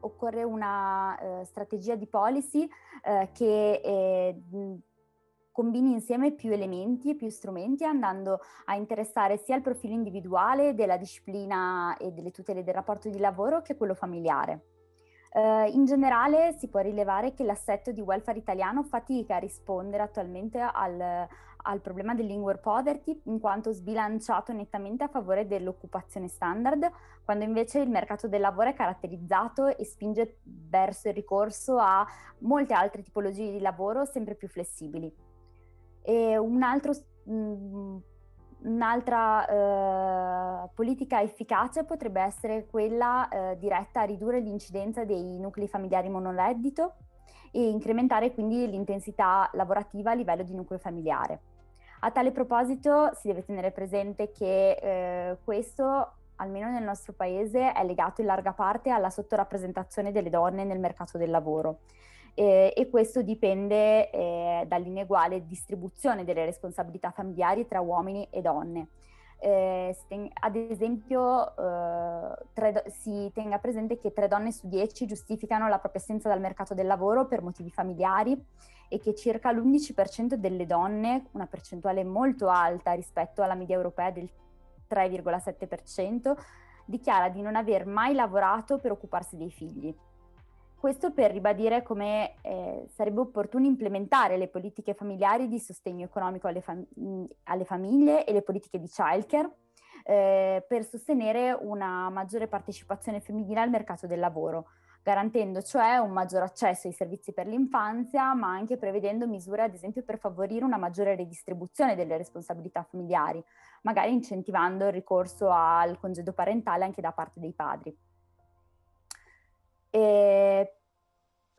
occorre una uh, strategia di policy uh, che eh, combini insieme più elementi e più strumenti andando a interessare sia il profilo individuale della disciplina e delle tutele del rapporto di lavoro che quello familiare. Uh, in generale si può rilevare che l'assetto di welfare italiano fatica a rispondere attualmente al, al problema del lingual poverty in quanto sbilanciato nettamente a favore dell'occupazione standard, quando invece il mercato del lavoro è caratterizzato e spinge verso il ricorso a molte altre tipologie di lavoro sempre più flessibili. E un altro mh, mm, Un'altra eh, politica efficace potrebbe essere quella eh, diretta a ridurre l'incidenza dei nuclei familiari monoreddito e incrementare quindi l'intensità lavorativa a livello di nucleo familiare. A tale proposito si deve tenere presente che eh, questo, almeno nel nostro paese, è legato in larga parte alla sottorappresentazione delle donne nel mercato del lavoro e questo dipende eh, dall'ineguale distribuzione delle responsabilità familiari tra uomini e donne. Eh, ad esempio eh, tre, si tenga presente che tre donne su dieci giustificano la propria assenza dal mercato del lavoro per motivi familiari e che circa l'11% delle donne, una percentuale molto alta rispetto alla media europea del 3,7%, dichiara di non aver mai lavorato per occuparsi dei figli. Questo per ribadire come eh, sarebbe opportuno implementare le politiche familiari di sostegno economico alle, fam- alle famiglie e le politiche di childcare eh, per sostenere una maggiore partecipazione femminile al mercato del lavoro, garantendo cioè un maggior accesso ai servizi per l'infanzia, ma anche prevedendo misure ad esempio per favorire una maggiore redistribuzione delle responsabilità familiari, magari incentivando il ricorso al congedo parentale anche da parte dei padri. E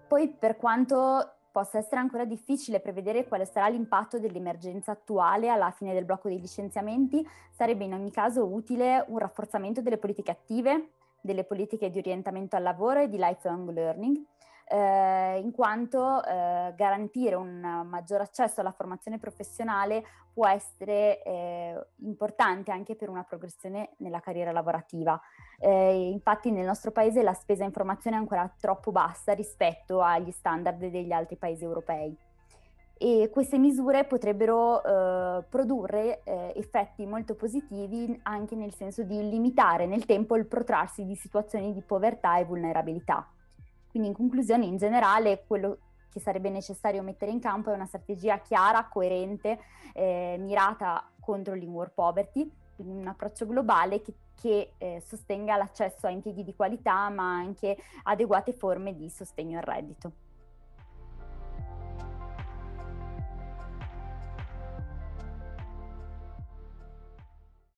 poi per quanto possa essere ancora difficile prevedere quale sarà l'impatto dell'emergenza attuale alla fine del blocco dei licenziamenti, sarebbe in ogni caso utile un rafforzamento delle politiche attive, delle politiche di orientamento al lavoro e di lifelong learning, eh, in quanto eh, garantire un maggior accesso alla formazione professionale può essere eh, importante anche per una progressione nella carriera lavorativa. Eh, infatti nel nostro paese la spesa in formazione è ancora troppo bassa rispetto agli standard degli altri paesi europei e queste misure potrebbero eh, produrre eh, effetti molto positivi anche nel senso di limitare nel tempo il protrarsi di situazioni di povertà e vulnerabilità. Quindi in conclusione, in generale, quello che sarebbe necessario mettere in campo è una strategia chiara, coerente, eh, mirata contro l'in-war poverty, quindi un approccio globale che, che eh, sostenga l'accesso a impieghi di qualità, ma anche adeguate forme di sostegno al reddito.